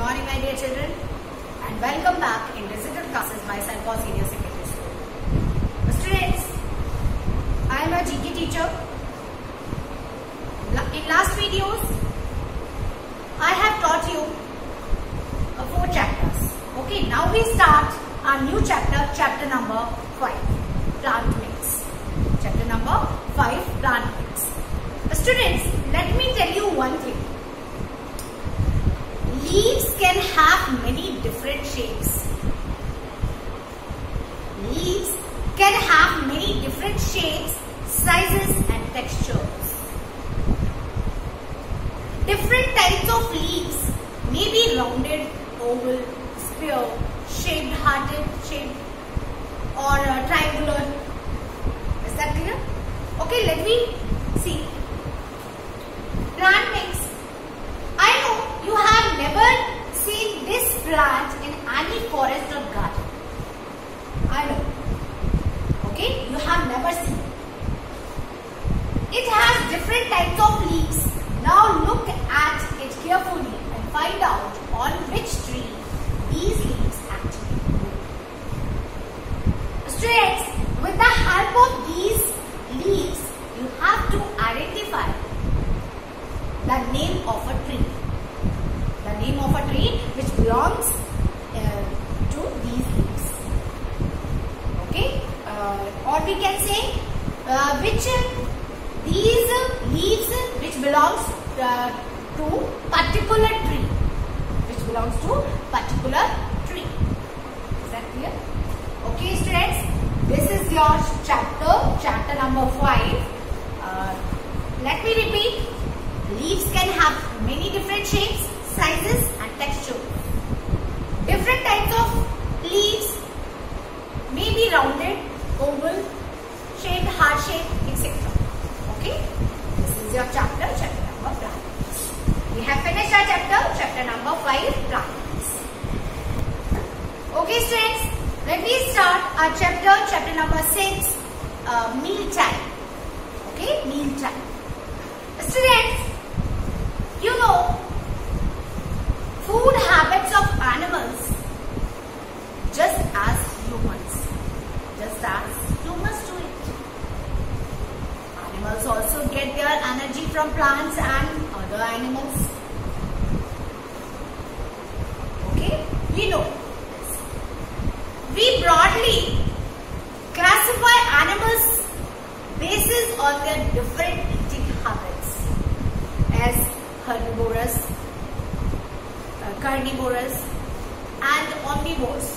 morning, my dear children, and welcome back in digital classes by St. Paul Senior Secondary School. Students, I am a GK teacher. In last videos, I have taught you four chapters. Okay, now we start our new chapter, chapter number five, plant mix. Chapter number five, plant mix. Students, let me tell you one thing. Leaves can have many different shapes. Leaves can have many different shapes, sizes and textures. Different types of leaves may be rounded, oval, sphere, shaped, hearted, shaped or uh, triangular. Is that clear? Okay, let me see. Plant mix. I know you have never seen this plant in any forest or garden. I know. Okay, you have never seen. It has different types of leaves. Now look at it carefully and find out on which tree these leaves actually. Students, with the help of these leaves, you have to identify the name of a tree. The name of a tree which belongs uh, to these leaves. Okay? Uh, or we can say uh, which these leaves which belongs uh, to particular tree. Which belongs to particular tree. Is that clear? Okay students, this is your chapter, chapter number 5. Uh, let me repeat. Leaves can have many different shapes, sizes and texture. Different types of leaves may be rounded, oval, shaped, heart shaped, etc. Okay? This is your chapter, chapter number plants. We have finished our chapter, chapter number 5, plants. Okay students, let me start our chapter, chapter number 6, uh, meal time. Okay, meal time. Students, you know, food habits of animals just as humans, just as humans do it. Animals also get their energy from plants and other animals. Okay, we know. We broadly classify animals basis on their different eating habits as herbivorous, uh, carnivorous and omnivores.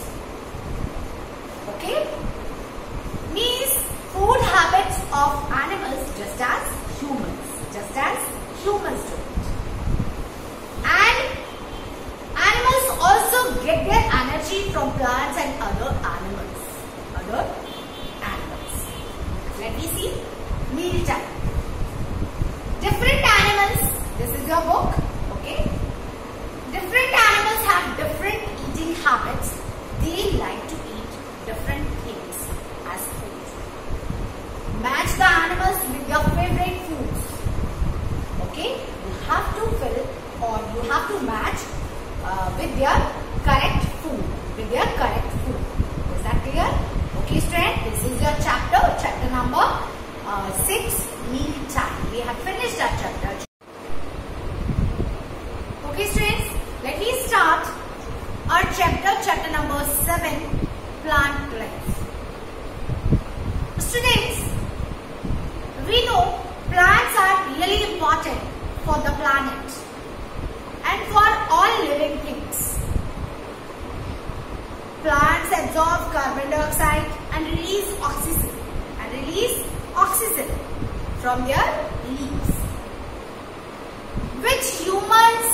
Okay? Means food habits of animals just as humans, just as humans do. And animals also get their energy from plants and other animals. Other animals. Let me see. Meal time. Different animals. This is your book. Okay. Different animals have different eating habits. They like to eat different things as food. Match the animals with your favorite foods. Okay. You have to fill or you have to match uh, with their correct food. With their correct food. Is that clear? Okay, student. This is your chapter. Chapter number uh, 6. Meal time. We have finished our chapter. Okay, students. Let me start our chapter. Chapter number 7. Plant life. Students, we know plants are really important for the planet and for all living things. Plants absorb carbon dioxide and release oxygen and release oxygen from their leaves which humans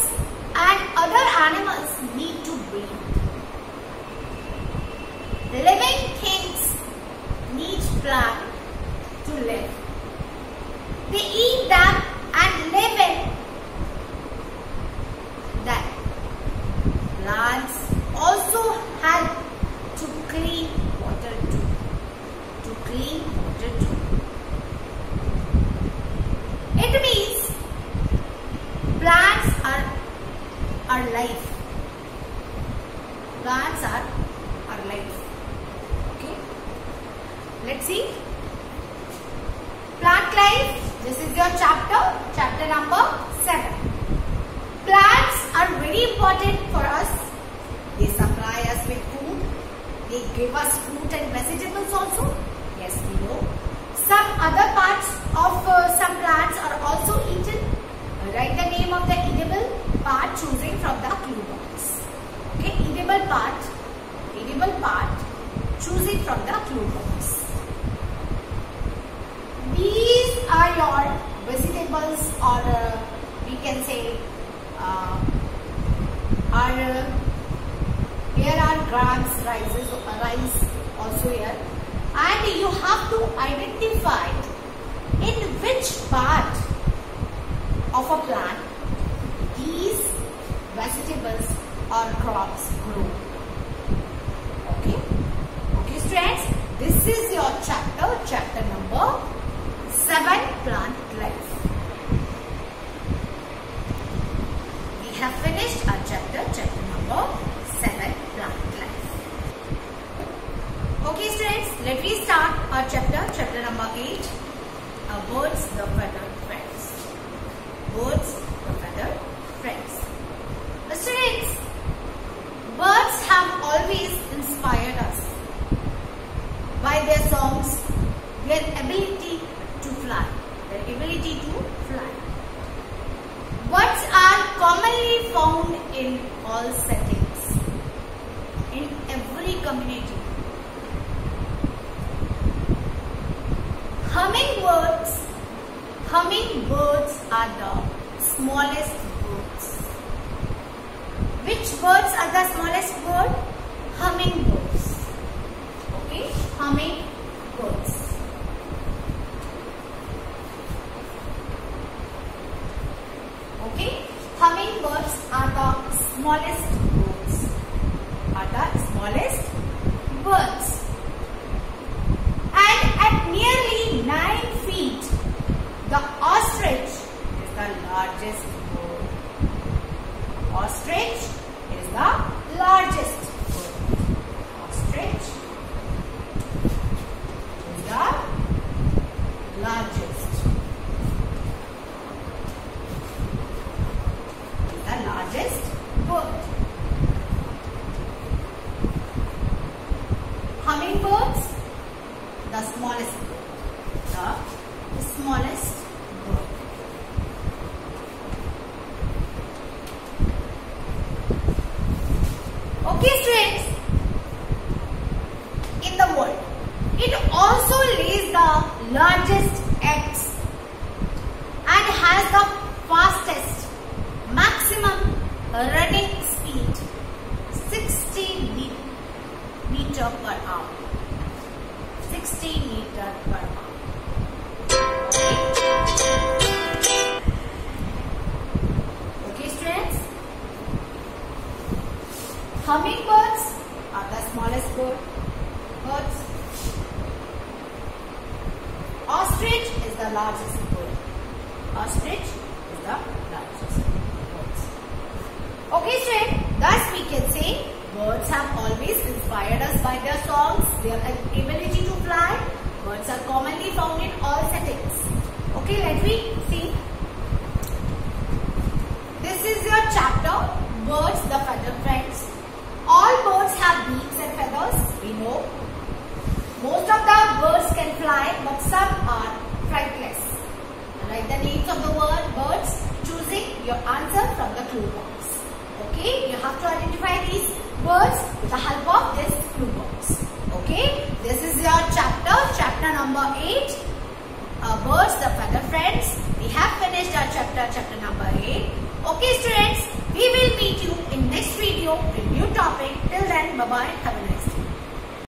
and other animals need to breathe. Living things need plant to live. They eat them and live in them. Plants also help to clean water too. To clean water too. It means plants are, are life. plants are our life. Okay. Let's see. Plant life. This is your chapter. Chapter number 7. Plants are very important for us. They supply us with food. They give us fruit and vegetables also. Yes, we know. Some other parts of uh, some plants are also eaten. Write the name of the edible part choosing from the clue box. Okay, edible part, edible part choosing from the clue box. These are your vegetables or uh, we can say uh, uh, here are grams, rices, uh, rice also here. And you have to identify in which part of a plant these vegetables or crops grow. Okay? Okay students, this is your chapter, chapter number 7 plant life. We have finished our chapter, chapter number 7 plant life. Okay students, let me start our chapter, chapter number 8. Uh, birds, the feathered friends. Birds, the feathered friends. Students, birds have always inspired us by their songs, their ability to fly, their ability to fly. Birds are commonly found in all settings, in every community. Hummingbirds, hummingbirds are the smallest birds. Which birds are the smallest bird? Hummingbirds. Okay, hummingbirds. Okay, hummingbirds are the smallest birds. Are the smallest birds. And at nearly 9 feet, the ostrich is the largest bird. Ostrich is the largest bird. Ostrich is the largest. The largest bird. Hummingbirds the smallest bird. The smallest bird. Okay students, in the world, it also lays the largest Ostrich is the largest. Okay, students. Thus we can say birds have always inspired us by their songs, their ability to fly. Birds are commonly found in all settings. Okay, let me see. This is your chapter, Birds, the Feather Friends. All birds have beaks and feathers, we know. Most of the birds can fly, but some are. Write the names of the word birds, choosing your answer from the clue box. Okay, you have to identify these birds with the help of this clue box. Okay, this is your chapter, chapter number 8. Uh, birds, the feather friends. We have finished our chapter, chapter number 8. Okay students, we will meet you in next video with new topic. Till then, bye-bye.